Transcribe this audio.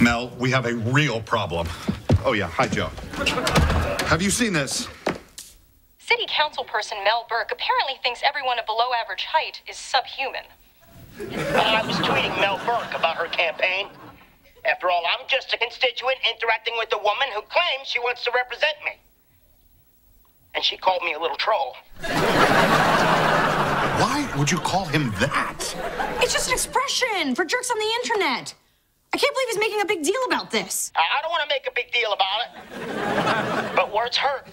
Mel, we have a real problem. Oh, yeah. Hi, Joe. Have you seen this? City council person Mel Burke apparently thinks everyone of below average height is subhuman. I was tweeting Mel Burke about her campaign. After all, I'm just a constituent interacting with a woman who claims she wants to represent me. And she called me a little troll. Why would you call him that? It's just an expression for jerks on the internet. I can't believe he's making a big deal about this. I don't want to make a big deal about it. But words hurt.